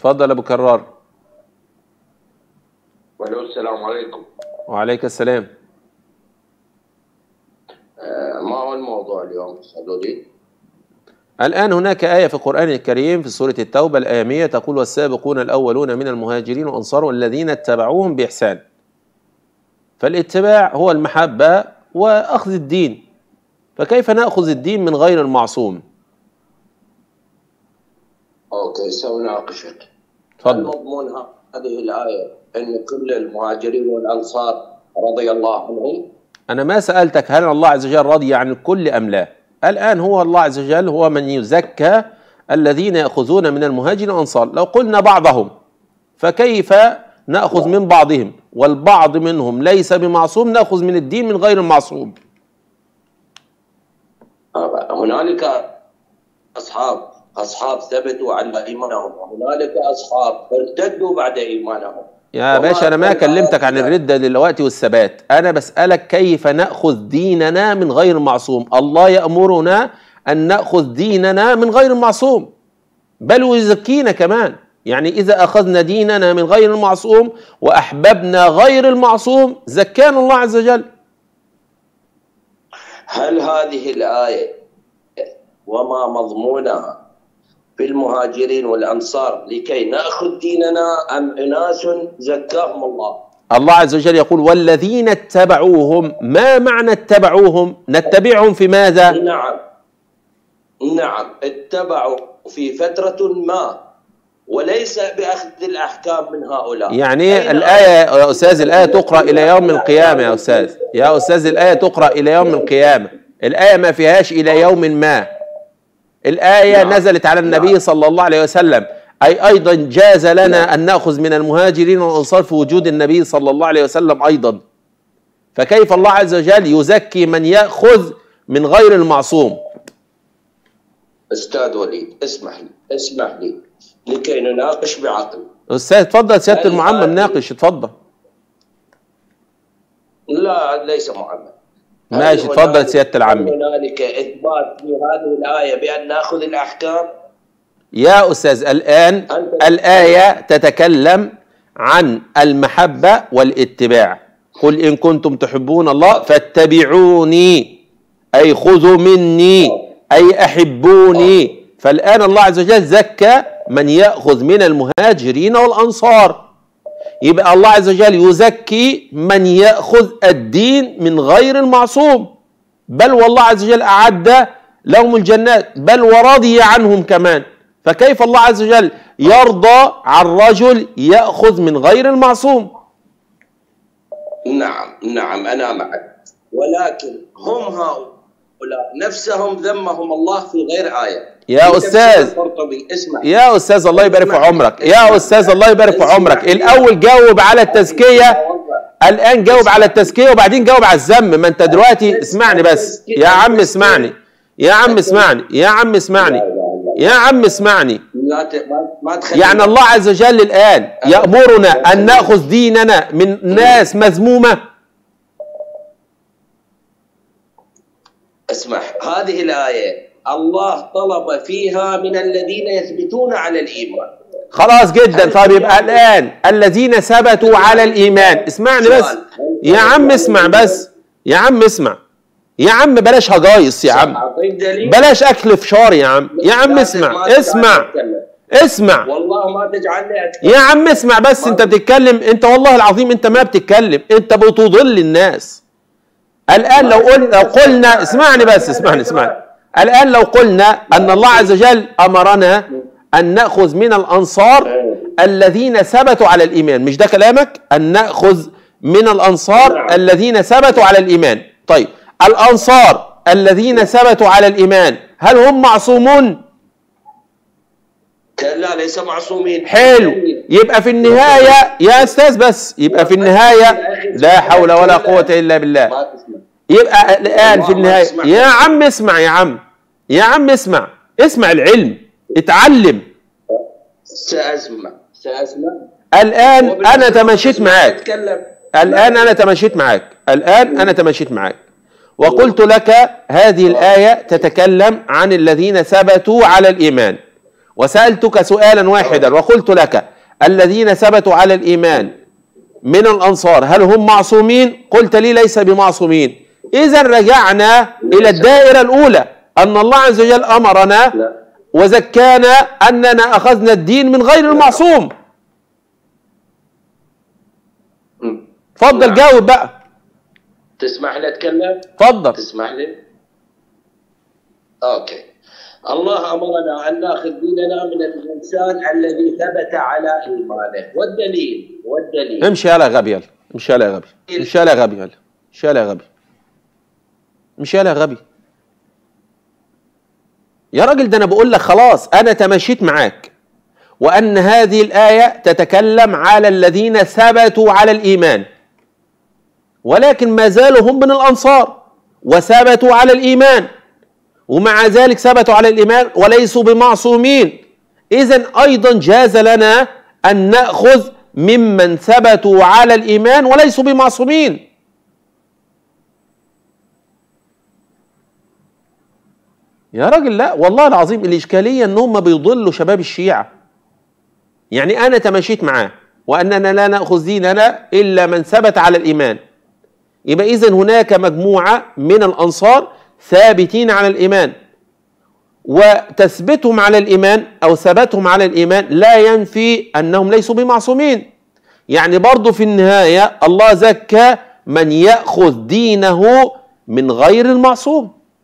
اتفضل أبو كرار. ألو السلام عليكم. وعليك السلام. آه، ما هو الموضوع اليوم حضرتك؟ الآن هناك آية في القرآن الكريم في سورة التوبة الآية 100 تقول والسابقون الأولون من المهاجرين والأنصار والذين اتبعوهم بإحسان. فالاتباع هو المحبة وأخذ الدين. فكيف نأخذ الدين من غير المعصوم؟ أوكي سأناقشك. تفضل. مضمون هذه الآية أن كل المهاجرين والأنصار رضي الله عنهم. أنا ما سألتك هل الله عز وجل رضي عن الكل أم لا. الآن هو الله عز وجل هو من يزكى الذين يأخذون من المهاجرين والأنصار. لو قلنا بعضهم فكيف نأخذ من بعضهم؟ والبعض منهم ليس بمعصوم نأخذ من الدين من غير المعصوم هنالك أصحاب أصحاب ثبتوا على إيمانهم. وهنالك أصحاب ارتدوا بعد إيمانهم. يا باشا أنا ما كلمتك عن الردة دلوقتي والثبات. أنا بسألك كيف نأخذ ديننا من غير معصوم؟ الله يأمرنا أن نأخذ ديننا من غير المعصوم بل ويزكينا كمان. يعني إذا أخذنا ديننا من غير المعصوم وأحببنا غير المعصوم زكانا الله عز وجل. هل هذه الآية وما مضمونها في المهاجرين والأنصار لكي نأخذ ديننا أم أناس زكاهم الله. الله عز وجل يقول والذين اتبعوهم ما معنى اتبعوهم؟ نتبعهم في ماذا؟ نعم. نعم. اتبعوا في فترة ما وليس بأخذ الأحكام من هؤلاء. يعني الآية يا أستاذ الآية تقرأ إلى يوم القيامة يا أستاذ. يا أستاذ الآية تقرأ إلى يوم القيامة. الآية ما فيهاش إلى يوم ما. الآية نعم. نزلت على النبي نعم. صلى الله عليه وسلم. أي أيضا جاز لنا أن نأخذ من المهاجرين والأنصار في وجود النبي صلى الله عليه وسلم أيضا. فكيف الله عز وجل يزكي من يأخذ من غير المعصوم؟ أستاذ وليد اسمح لي اسمح لي لكي نناقش بعقل. أستاذ تفضل سيادة هل المعمم ناقش اتفضل لا ليس معمم ماشي هنالك- سيادة العمي هنالك إثبات في هذه الآية بأن نأخذ الأحكام؟ يا أستاذ الآن أنت- الآية تتكلم عن المحبة والاتباع. قل إن كنتم تحبون الله فاتبعوني أي خذوا مني أي أحبوني. فالآن الله عز وجل زكى من يأخذ من المهاجرين والأنصار. يبقى الله عز وجل يزكي من يأخذ الدين من غير المعصوم. بل والله عز وجل أعد لهم الجنات بل ورضي عنهم كمان. فكيف الله عز وجل يرضى عن رجل يأخذ من غير المعصوم؟ نعم نعم أنا معك. ولكن هم هؤلاء نفسهم ذمهم الله في غير آية. يا اسمع يا أستاذ الله يبارك في عمرك. يا أستاذ الله يبارك في عمرك. الأول جاوب على التزكية. الآن جاوب على التزكية وبعدين جاوب على الذم. ما أنت دلوقتي اسمعني بس. يا عم اسمعني. يا عم اسمعني. يا عم اسمعني. يا عم اسمعني. يعني الله عز وجل الآن يأمرنا أن نأخذ ديننا من ناس مذمومة. اسمح. هذه الآية. الله طلب فيها من الذين يثبتون على الإيمان. خلاص جدا طيب يبقى الآن. الذين ثبتوا على الإيمان. اسمعني بس. يا عم اسمع بس. يا عم اسمع. يا عم بلاش هجايص يا عم. بلاش أكل فشار يا عم. يا عم اسمع. اسمع. اسمع. والله ما تجعلني أتكلم. يا عم اسمع بس. انت بتتكلم. انت والله العظيم انت ما بتتكلم. انت بتضل الناس. الآن لو قلنا لو قلنا اسمعني بس اسمعني اسمعني. الآن لو قلنا أن الله عز وجل أمرنا أن نأخذ من الأنصار الذين ثبتوا على الإيمان. مش ده كلامك؟ أن نأخذ من الأنصار نعم. الذين ثبتوا على الإيمان. طيب الأنصار الذين ثبتوا على الإيمان هل هم معصومون؟ لا ليس معصومين. حلو. يبقى في النهاية يا أستاذ بس يبقى في النهاية لا حول ولا قوة إلا بالله. يبقى الآن في تسمع. يا عم اسمع يا عم. يا عم اسمع. اسمع العلم. اتعلم. سأسمع. سأسمع. الآن أنا تمشيت معاك. الآن أنا تمشيت معاك. الآن أنا تمشيت معاك. وقلت لك هذه الآية تتكلم عن الذين ثبتوا على الإيمان. وسألتك سؤالا واحدا. وقلت لك الذين ثبتوا على الإيمان من الأنصار هل هم معصومين؟ قلت لي ليس بمعصومين. إذا رجعنا إلى الدائرة الأولى. أن الله عز وجل أمرنا وزكانا أننا أخذنا الدين من غير المعصوم. تفضل نعم. جاوب بقى. تسمح لي أتكلم؟ تفضل. تسمح لي؟ أوكي. الله أمرنا أن نأخذ ديننا من الإنسان الذي ثبت على إيمانه. والدليل والدليل. امشي يلا يا غبي يلا امشي يلا يا غبي امشي يلا يا غبي يلا امشي يلا يا غبي امشي يلا يا غبي. يا راجل ده أنا بقول لك خلاص أنا تمشيت معاك. وأن هذه الآية تتكلم على الذين ثبتوا على الإيمان. ولكن ما زالوا هم من الأنصار وثبتوا على الإيمان. ومع ذلك ثبتوا على الإيمان وليسوا بمعصومين. اذا أيضا جاز لنا أن نأخذ ممن ثبتوا على الإيمان وليسوا بمعصومين. يا راجل لا والله العظيم الإشكالية إن هم بيضلوا شباب الشيعة. يعني أنا تمشيت معاه وأننا لا نأخذ ديننا إلا من ثبت على الإيمان. يبقى اذا هناك مجموعة من الأنصار ثابتين على الإيمان. وتثبتهم على الإيمان أو ثباتهم على الإيمان لا ينفي أنهم ليسوا بمعصومين. يعني برضو في النهاية الله زكى من يأخذ دينه من غير المعصوم.